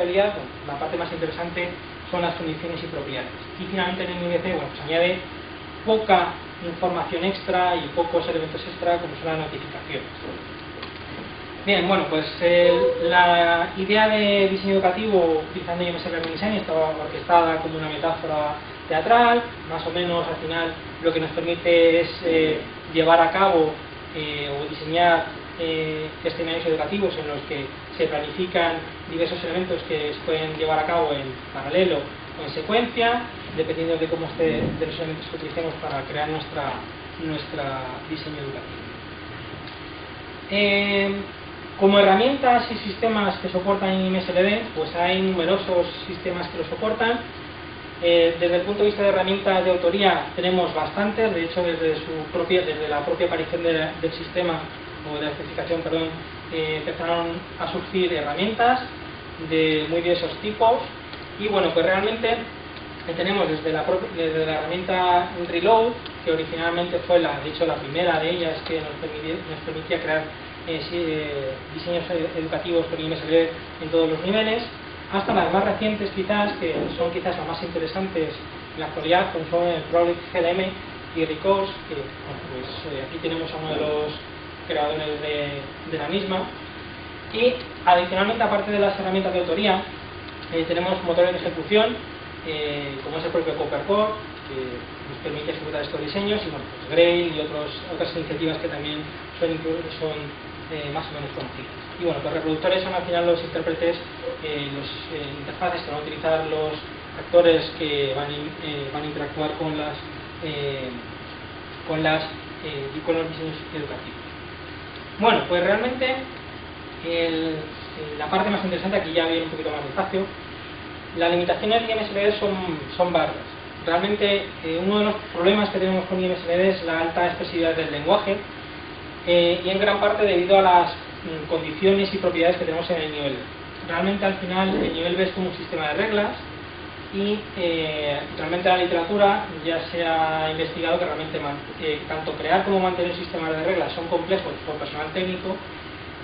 trazabilidad, la parte más interesante son las condiciones y propiedades. Y finalmente en el MVC bueno, pues añade poca información extra y pocos elementos extra como son las notificaciones. Bien, bueno, pues la idea de diseño educativo utilizando IMS Learning Design estaba orquestada como una metáfora teatral, más o menos al final lo que nos permite es eh, llevar a cabo eh, o diseñar eh, escenarios educativos en los que se planifican diversos elementos que se pueden llevar a cabo en paralelo o en secuencia, dependiendo de cómo esté de los elementos que utilicemos para crear nuestra, nuestra diseño educativo. Eh, como herramientas y sistemas que soportan IMSLD, pues hay numerosos sistemas que lo soportan. Eh, desde el punto de vista de herramientas de autoría tenemos bastantes, de hecho desde, su propia, desde la propia aparición del sistema o de especificación, perdón, eh, empezaron a surgir herramientas de muy diversos tipos. Y bueno, pues realmente eh, tenemos desde la, desde la herramienta Reload, que originalmente fue la, de hecho la primera de ellas que nos permitía, nos permitía crear eh, diseños educativos con IMSD en todos los niveles, hasta las más recientes quizás, que son quizás las más interesantes en la actualidad, como son el Project GDM y Recourse, que pues, aquí tenemos a uno de los creadores de, la misma. Y adicionalmente, aparte de las herramientas de autoría, eh, tenemos motores de ejecución, eh, como es el propio Coppercore, que nos permite ejecutar estos diseños, y bueno, pues Grail y otros, otras iniciativas que también son, son eh, más o menos conocidas. Y bueno, los reproductores son al final los intérpretes, los interfaces que van a utilizar los actores que van, van a interactuar con las con las con los diseños educativos. Bueno, pues realmente la parte más interesante, aquí ya viene un poquito más despacio, las limitaciones de IMSBD son, son varias. Realmente eh, uno de los problemas que tenemos con IMSBD es la alta expresividad del lenguaje eh, y en gran parte debido a las mm, condiciones y propiedades que tenemos en el nivel. Realmente al final el nivel B es como un sistema de reglas y eh, realmente la literatura ya se ha investigado que realmente eh, tanto crear como mantener sistemas de reglas son complejos por personal técnico,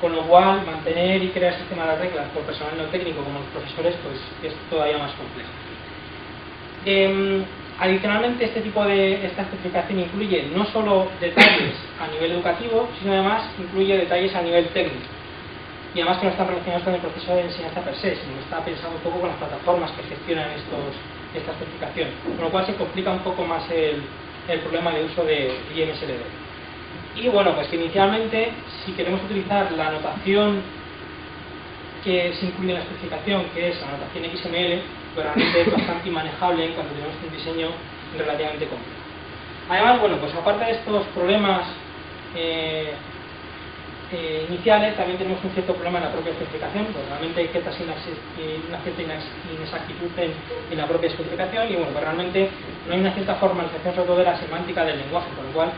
con lo cual mantener y crear sistemas de reglas por personal no técnico como los profesores pues es todavía más complejo. Em, adicionalmente este tipo de esta especificación incluye no solo detalles a nivel educativo, sino además incluye detalles a nivel técnico y además que no están relacionados con el proceso de enseñanza per se, sino está pensado un poco con las plataformas que gestionan estos, esta certificación, con lo cual se complica un poco más el, el problema de uso de IMSLD. Y bueno, pues que inicialmente, si queremos utilizar la notación que se incluye en la especificación, que es la notación XML, pues realmente es bastante inmanejable cuando tenemos un diseño relativamente complejo. Además, bueno, pues aparte de estos problemas eh, eh, iniciales también tenemos un cierto problema en la propia especificación, pues realmente hay cierta una cierta inexactitud en, la propia especificación y bueno, pues realmente no hay una cierta formalización sobre todo de la semántica del lenguaje, con lo cual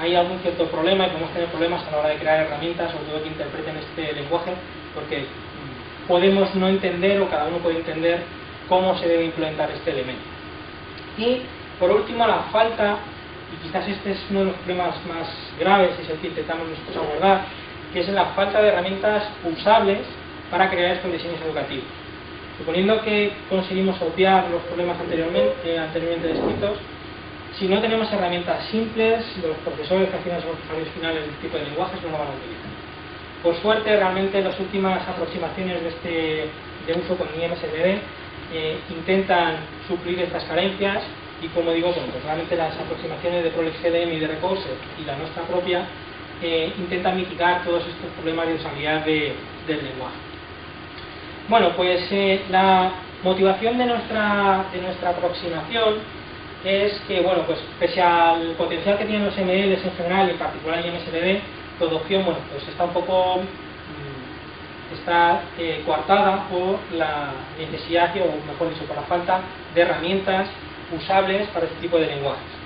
hay algún cierto problema y podemos tener problemas a la hora de crear herramientas, sobre todo que interpreten este lenguaje, porque mm, podemos no entender o cada uno puede entender cómo se debe implementar este elemento. Y por último, la falta, y quizás este es uno de los problemas más graves, es el que intentamos nosotros abordar, que es la falta de herramientas usables para crear estos diseños educativos. Suponiendo que conseguimos obviar los problemas anteriormente, eh, anteriormente descritos, si no tenemos herramientas simples, los profesores que hacen los usuarios finales de este tipo de lenguajes no lo van a utilizar. Por suerte, realmente las últimas aproximaciones de, este, de uso con IMSDB eh, intentan suplir estas carencias y como digo, bueno, pues realmente las aproximaciones de Prolex GDM y de Recurse y la nuestra propia intenta mitigar todos estos problemas de usabilidad del lenguaje. Bueno, pues eh, la motivación de nuestra, de nuestra aproximación es que, bueno, pues pese al potencial que tienen los MLs en general y en particular en MSDD, toda opción, bueno, pues está un poco mm, está eh, coartada por la necesidad, o mejor dicho, por la falta de herramientas usables para este tipo de lenguajes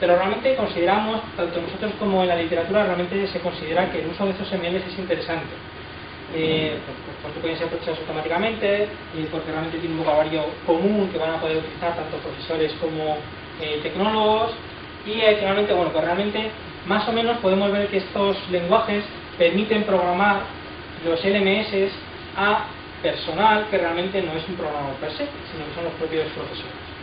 pero realmente consideramos, tanto nosotros como en la literatura, realmente se considera que el uso de estos MLs es interesante. Eh, porque pueden ser procesados automáticamente, y porque realmente tiene un vocabulario común que van a poder utilizar tanto profesores como eh, tecnólogos, y adicionalmente, bueno, pues realmente más o menos podemos ver que estos lenguajes permiten programar los LMS a personal que realmente no es un programador per se, sino que son los propios profesores.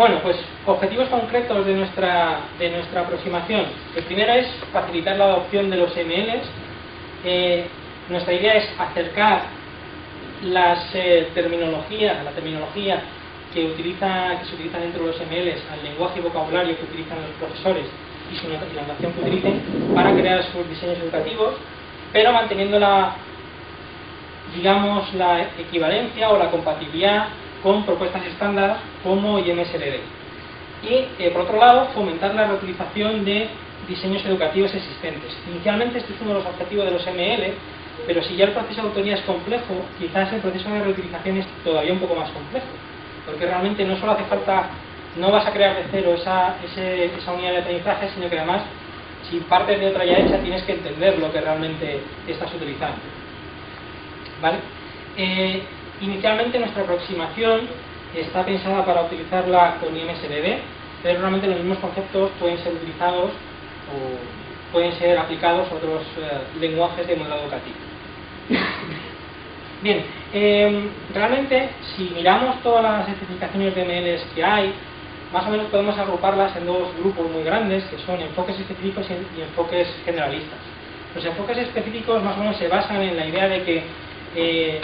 Bueno, pues objetivos concretos de nuestra, de nuestra aproximación. El primero es facilitar la adopción de los MLs. Eh, nuestra idea es acercar las eh, terminologías, la terminología que, utiliza, que se utiliza dentro de los MLs al lenguaje y vocabulario que utilizan los profesores y, su, notación que utilicen para crear sus diseños educativos, pero manteniendo la, digamos, la equivalencia o la compatibilidad con propuestas estándar como IMSLD. Y, eh, por otro lado, fomentar la reutilización de diseños educativos existentes. Inicialmente este es uno de los objetivos de los ML, pero si ya el proceso de autoría es complejo, quizás el proceso de reutilización es todavía un poco más complejo, porque realmente no solo hace falta, no vas a crear de cero esa, esa unidad de aprendizaje, sino que además, si partes de otra ya hecha, tienes que entender lo que realmente estás utilizando. ¿Vale? Eh, Inicialmente nuestra aproximación está pensada para utilizarla con IMSDB, pero realmente los mismos conceptos pueden ser utilizados o pueden ser aplicados a otros eh, lenguajes de modelo educativo. Bien, em, realmente si miramos todas las especificaciones de MLs que hay, más o menos podemos agruparlas en dos grupos muy grandes, que son enfoques específicos y enfoques generalistas. Los enfoques específicos más o menos se basan en la idea de que eh,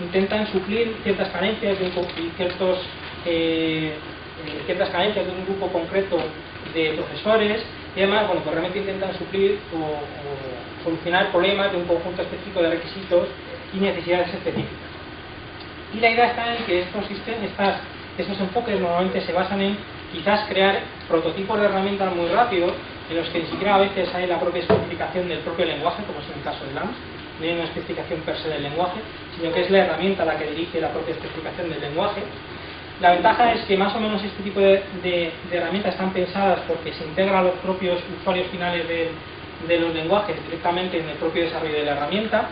intentan suplir ciertas carencias de un, ciertos, eh, eh, ciertas carencias de un grupo concreto de profesores y además, bueno, pues realmente intentan suplir o, solucionar problemas de un conjunto específico de requisitos y necesidades específicas. Y la idea está en que estos, sistemas, estos enfoques normalmente se basan en quizás crear prototipos de herramientas muy rápidos en los que ni siquiera a veces hay la propia especificación del propio lenguaje, como es en el caso de LAMS, no hay una especificación per se del lenguaje, sino que es la herramienta la que dirige la propia especificación del lenguaje. La ventaja es que más o menos este tipo de, herramientas están pensadas porque se integra a los propios usuarios finales de, los lenguajes directamente en el propio desarrollo de la herramienta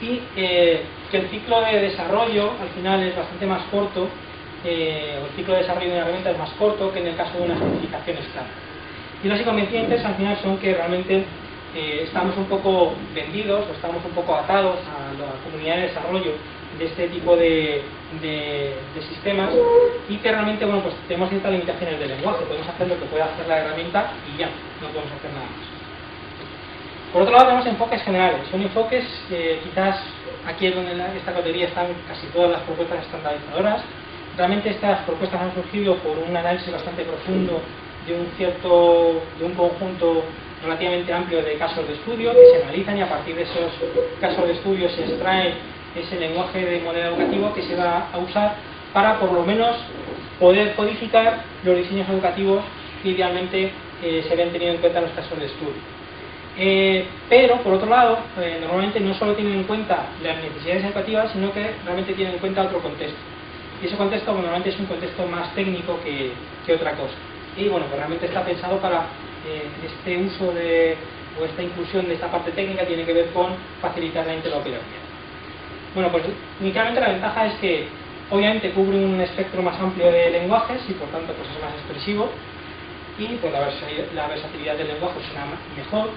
y eh, que el ciclo de desarrollo al final es bastante más corto, eh, o el ciclo de desarrollo de una herramienta es más corto que en el caso de una especificación estándar. Y los inconvenientes al final son que realmente eh, estamos un poco vendidos o estamos un poco atados a la comunidad de desarrollo de este tipo de, sistemas y que realmente bueno, pues tenemos ciertas limitaciones del lenguaje, podemos hacer lo que puede hacer la herramienta y ya, no podemos hacer nada más. Por otro lado tenemos enfoques generales, son enfoques que quizás aquí es donde en esta categoría están casi todas las propuestas estandarizadoras. Realmente estas propuestas han surgido por un análisis bastante profundo de un cierto, de un conjunto relativamente amplio de casos de estudio que se analizan y a partir de esos casos de estudio se extrae ese lenguaje de modelo educativo que se va a usar para por lo menos poder codificar los diseños educativos que idealmente eh, se ven tenido en cuenta en los casos de estudio. Eh, pero, por otro lado, eh, normalmente no solo tienen en cuenta las necesidades educativas, sino que realmente tienen en cuenta otro contexto. Y ese contexto normalmente es un contexto más técnico que, que otra cosa. Y bueno, pues realmente está pensado para este uso de, o esta inclusión de esta parte técnica tiene que ver con facilitar la interoperabilidad. Bueno, pues únicamente la ventaja es que obviamente cubre un espectro más amplio de lenguajes y por tanto pues es más expresivo y pues la, versatilidad del lenguaje será mejor,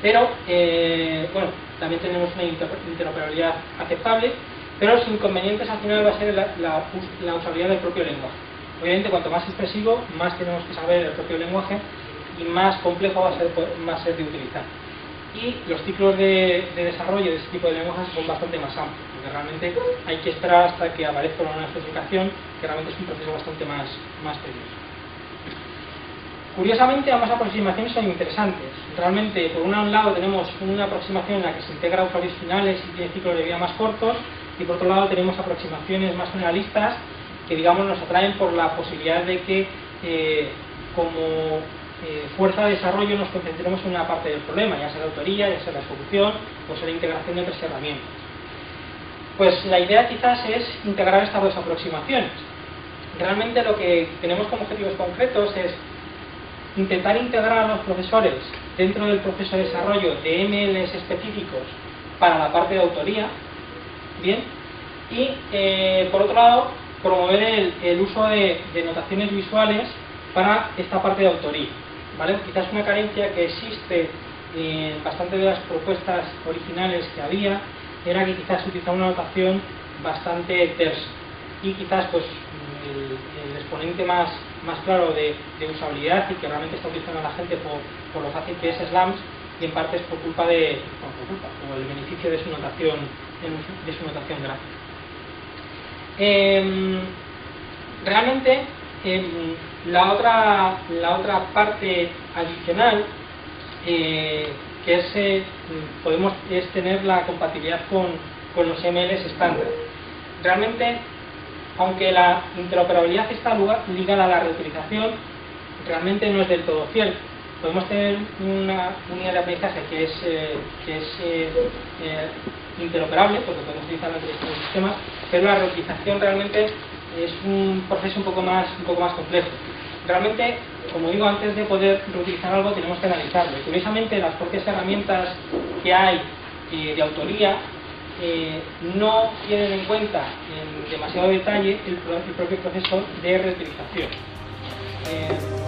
pero eh, bueno, también tenemos una interoperabilidad aceptable, pero los inconvenientes al final va a ser la, la usabilidad del propio lenguaje. Obviamente cuanto más expresivo, más tenemos que saber el propio lenguaje y más complejo va a ser, va a ser de utilizar. Y los ciclos de, desarrollo de este tipo de lenguajes son bastante más amplios, porque realmente hay que esperar hasta que aparezca una nueva especificación, que realmente es un proceso bastante más, más tedioso. Curiosamente, ambas aproximaciones son interesantes. Realmente, por un lado tenemos una aproximación en la que se integra usuarios finales y tiene ciclos de vida más cortos, y por otro lado tenemos aproximaciones más generalistas que, digamos, nos atraen por la posibilidad de que, eh, como eh, fuerza de desarrollo nos concentremos en una parte del problema, ya sea la autoría, ya sea la solución o sea la integración de otras herramientas. Pues la idea quizás es integrar estas dos aproximaciones. Realmente lo que tenemos como objetivos concretos es intentar integrar a los profesores dentro del proceso de desarrollo de MLs específicos para la parte de autoría, bien, y eh, por otro lado promover el, uso de notaciones visuales para esta parte de autoría. ¿Vale? Quizás una carencia que existe en bastante de las propuestas originales que había era que quizás utilizaba una notación bastante tersa y quizás pues el, exponente más, más claro de, usabilidad y que realmente está utilizando la gente por, por lo fácil que es SLAMS y en parte es por culpa de por culpa, o el beneficio de su notación de su notación gráfica. Em, realmente la otra la otra parte adicional eh, que es eh, podemos es tener la compatibilidad con, con los MLs estándar. Realmente aunque la interoperabilidad está ligada a la reutilización, realmente no es del todo fiel. Podemos tener una unidad de aprendizaje que es, eh, que es eh, eh, interoperable, porque podemos utilizar entre sistemas, pero la reutilización realmente es un proceso un poco más, un poco más complejo. Realmente, como digo, antes de poder reutilizar algo tenemos que analizarlo. Curiosamente, las propias herramientas que hay de autoría eh, no tienen en cuenta en demasiado detalle el, propio proceso de reutilización. Eh,